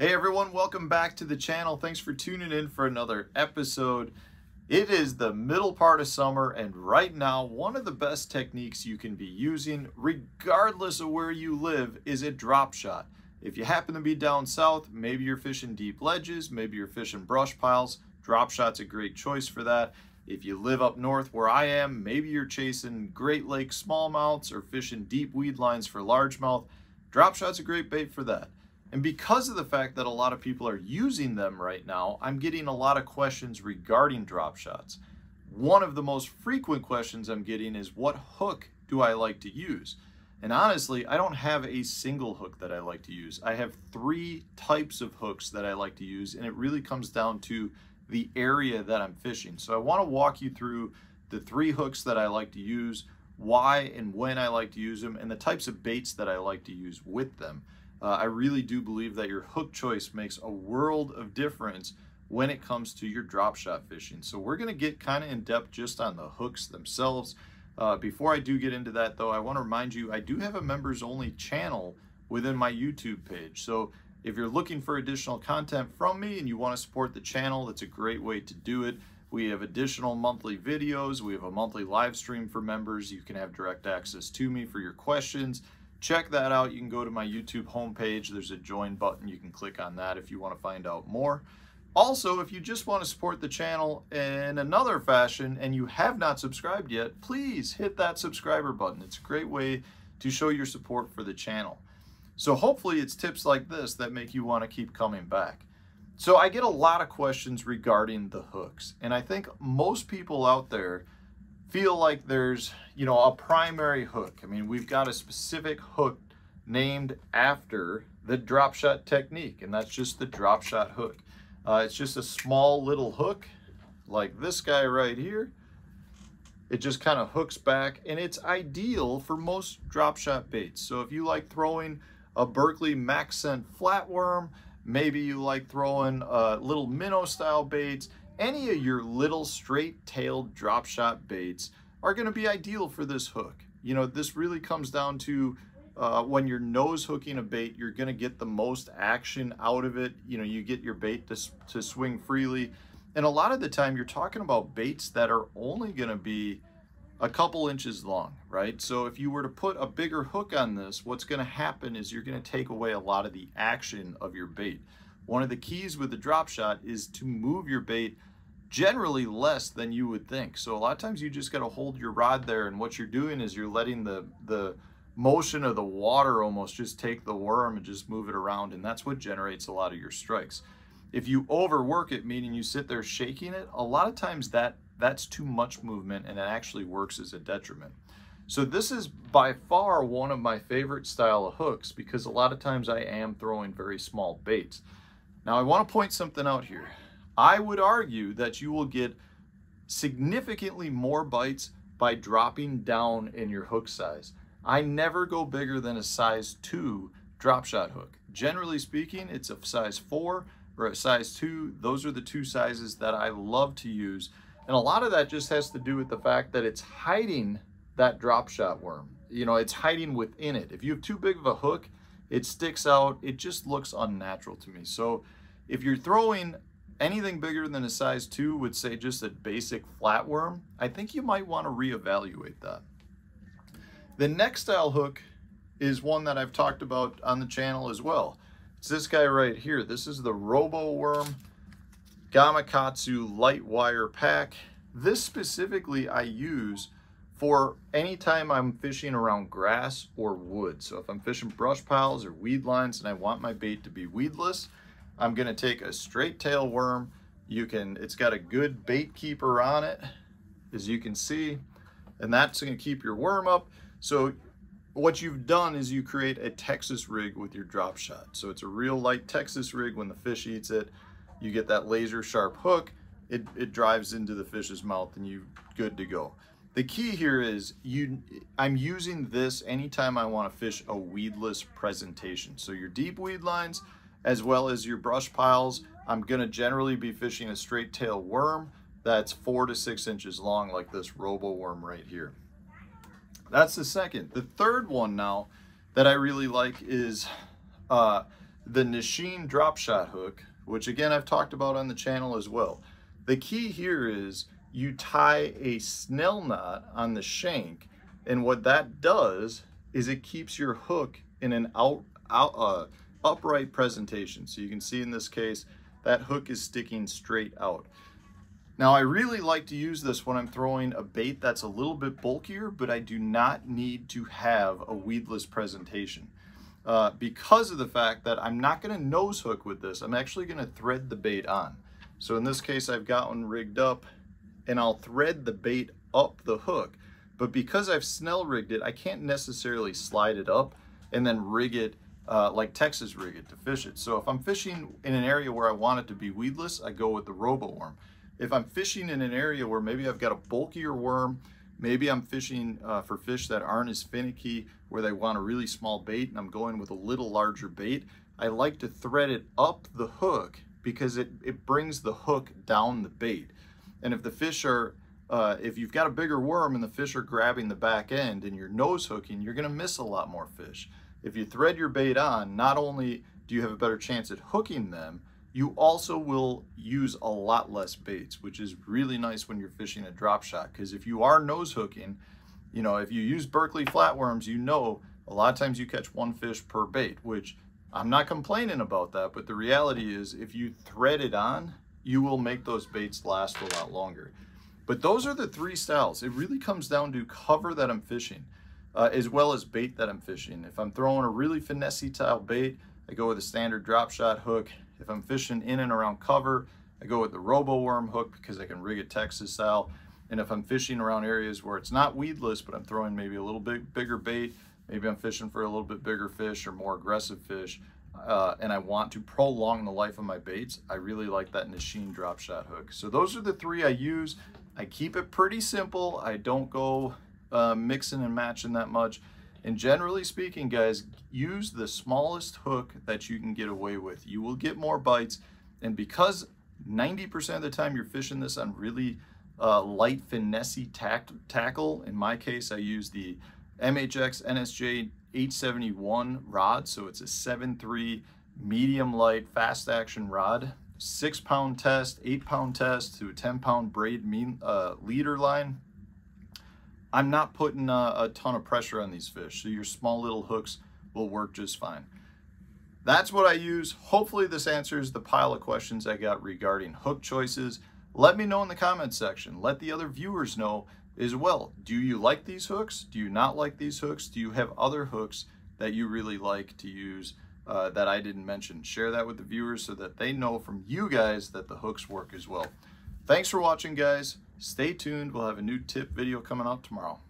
Hey everyone, welcome back to the channel. Thanks for tuning in for another episode. It is the middle part of summer and right now one of the best techniques you can be using regardless of where you live is a drop shot. If you happen to be down south, maybe you're fishing deep ledges, maybe you're fishing brush piles, drop shot's a great choice for that. If you live up north where I am, maybe you're chasing Great Lake smallmouths or fishing deep weed lines for largemouth, drop shot's a great bait for that. And because of the fact that a lot of people are using them right now, I'm getting a lot of questions regarding drop shots. One of the most frequent questions I'm getting is what hook do I like to use? And honestly, I don't have a single hook that I like to use. I have three types of hooks that I like to use, and it really comes down to the area that I'm fishing. So I want to walk you through the three hooks that I like to use, why and when I like to use them, and the types of baits that I like to use with them. Uh, I really do believe that your hook choice makes a world of difference when it comes to your drop shot fishing. So we're going to get kind of in depth just on the hooks themselves. Uh, before I do get into that though, I want to remind you I do have a members only channel within my YouTube page. So if you're looking for additional content from me and you want to support the channel, that's a great way to do it. We have additional monthly videos. We have a monthly live stream for members. You can have direct access to me for your questions check that out. You can go to my YouTube homepage. There's a join button. You can click on that if you want to find out more. Also, if you just want to support the channel in another fashion and you have not subscribed yet, please hit that subscriber button. It's a great way to show your support for the channel. So hopefully it's tips like this that make you want to keep coming back. So I get a lot of questions regarding the hooks. And I think most people out there feel like there's, you know, a primary hook. I mean, we've got a specific hook named after the drop shot technique, and that's just the drop shot hook. Uh, it's just a small little hook like this guy right here. It just kind of hooks back, and it's ideal for most drop shot baits. So if you like throwing a Berkley Max Scent flatworm, maybe you like throwing uh, little minnow style baits, any of your little straight-tailed drop shot baits are going to be ideal for this hook. You know, this really comes down to uh, when you're nose hooking a bait, you're going to get the most action out of it. You know, you get your bait to, to swing freely. And a lot of the time you're talking about baits that are only going to be a couple inches long, right? So if you were to put a bigger hook on this, what's going to happen is you're going to take away a lot of the action of your bait. One of the keys with the drop shot is to move your bait generally less than you would think. So a lot of times you just got to hold your rod there and what you're doing is you're letting the, the motion of the water almost just take the worm and just move it around and that's what generates a lot of your strikes. If you overwork it, meaning you sit there shaking it, a lot of times that that's too much movement and it actually works as a detriment. So this is by far one of my favorite style of hooks because a lot of times I am throwing very small baits. Now I want to point something out here. I would argue that you will get significantly more bites by dropping down in your hook size. I never go bigger than a size 2 drop shot hook. Generally speaking, it's a size 4 or a size 2. Those are the two sizes that I love to use. And a lot of that just has to do with the fact that it's hiding that drop shot worm. You know, it's hiding within it. If you have too big of a hook, it sticks out. It just looks unnatural to me. So if you're throwing anything bigger than a size 2 would say just a basic flatworm, I think you might want to reevaluate that. The next style hook is one that I've talked about on the channel as well. It's this guy right here. This is the Robo Worm Gamakatsu Light Wire Pack. This specifically I use for anytime I'm fishing around grass or wood. So if I'm fishing brush piles or weed lines and I want my bait to be weedless, I'm gonna take a straight tail worm. You can, it's got a good bait keeper on it, as you can see, and that's gonna keep your worm up. So what you've done is you create a Texas rig with your drop shot. So it's a real light Texas rig when the fish eats it. You get that laser sharp hook, it, it drives into the fish's mouth and you good to go. The key here is you. I'm using this anytime I want to fish a weedless presentation. So your deep weed lines, as well as your brush piles. I'm gonna generally be fishing a straight tail worm that's four to six inches long like this robo worm right here. That's the second. The third one now that I really like is uh, the Nishine drop shot hook, which again I've talked about on the channel as well. The key here is you tie a snell knot on the shank and what that does is it keeps your hook in an out, out uh, upright presentation. So you can see in this case, that hook is sticking straight out. Now I really like to use this when I'm throwing a bait that's a little bit bulkier, but I do not need to have a weedless presentation. Uh, because of the fact that I'm not gonna nose hook with this, I'm actually gonna thread the bait on. So in this case, I've got one rigged up and I'll thread the bait up the hook. But because I've snell rigged it, I can't necessarily slide it up and then rig it uh, like Texas rig it to fish it. So if I'm fishing in an area where I want it to be weedless, I go with the Robo Worm. If I'm fishing in an area where maybe I've got a bulkier worm, maybe I'm fishing uh, for fish that aren't as finicky, where they want a really small bait and I'm going with a little larger bait, I like to thread it up the hook because it, it brings the hook down the bait. And if the fish are, uh, if you've got a bigger worm and the fish are grabbing the back end and you're nose hooking, you're gonna miss a lot more fish. If you thread your bait on, not only do you have a better chance at hooking them, you also will use a lot less baits, which is really nice when you're fishing a drop shot. Because if you are nose hooking, you know, if you use Berkley flatworms, you know a lot of times you catch one fish per bait, which I'm not complaining about that, but the reality is if you thread it on, you will make those baits last a lot longer. But those are the three styles. It really comes down to cover that I'm fishing, uh, as well as bait that I'm fishing. If I'm throwing a really finessey style bait, I go with a standard drop shot hook. If I'm fishing in and around cover, I go with the Robo Worm hook because I can rig it Texas style. And if I'm fishing around areas where it's not weedless, but I'm throwing maybe a little bit bigger bait, maybe I'm fishing for a little bit bigger fish or more aggressive fish, uh, and I want to prolong the life of my baits, I really like that Nishine drop shot hook. So those are the three I use. I keep it pretty simple. I don't go uh, mixing and matching that much. And generally speaking, guys, use the smallest hook that you can get away with. You will get more bites. And because 90% of the time you're fishing this on really uh, light finessey tackle, in my case, I use the MHX NSJ 871 rod. So it's a 7.3 medium light fast action rod. Six pound test, eight pound test to a 10 pound braid mean, uh, leader line. I'm not putting a, a ton of pressure on these fish. So your small little hooks will work just fine. That's what I use. Hopefully this answers the pile of questions I got regarding hook choices. Let me know in the comments section. Let the other viewers know as well. Do you like these hooks? Do you not like these hooks? Do you have other hooks that you really like to use uh, that I didn't mention? Share that with the viewers so that they know from you guys that the hooks work as well. Thanks for watching, guys. Stay tuned. We'll have a new tip video coming out tomorrow.